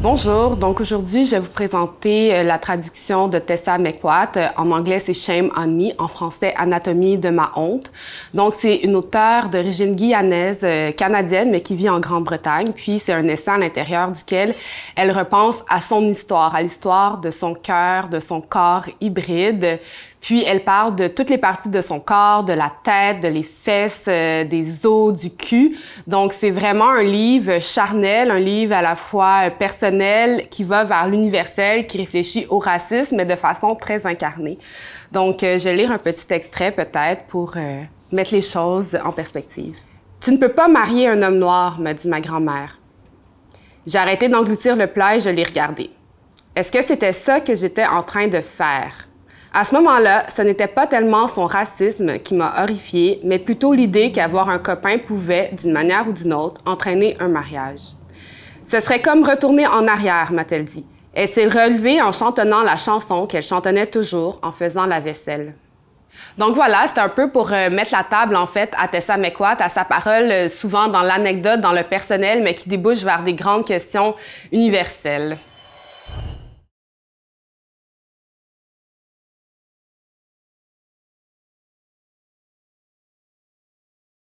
Bonjour, donc aujourd'hui je vais vous présenter euh, la traduction de Tessa McWatt. Euh, en anglais c'est Shame on Me, en français Anatomie de ma honte. Donc c'est une auteure d'origine guyanaise, euh, canadienne, mais qui vit en Grande-Bretagne. Puis c'est un essai à l'intérieur duquel elle repense à son histoire, à l'histoire de son cœur, de son corps hybride, puis elle parle de toutes les parties de son corps, de la tête, de les fesses, euh, des os, du cul. Donc c'est vraiment un livre charnel, un livre à la fois euh, personnel qui va vers l'universel, qui réfléchit au racisme, de façon très incarnée. Donc euh, je vais lire un petit extrait peut-être pour mettre les choses en perspective. Tu ne peux pas marier un homme noir, m'a dit ma grand-mère. J'ai arrêté d'engloutir le plat et je l'ai regardé. Est-ce que c'était ça que j'étais en train de faire? À ce moment-là, ce n'était pas tellement son racisme qui m'a horrifiée, mais plutôt l'idée qu'avoir un copain pouvait, d'une manière ou d'une autre, entraîner un mariage. Ce serait comme retourner en arrière, m'a-t-elle dit. Elle s'est relevée en chantonnant la chanson qu'elle chantonnait toujours en faisant la vaisselle. Donc voilà, c'est un peu pour euh, mettre la table en fait à Tessa McQuatt, à sa parole euh, souvent dans l'anecdote, dans le personnel, mais qui débouche vers des grandes questions universelles.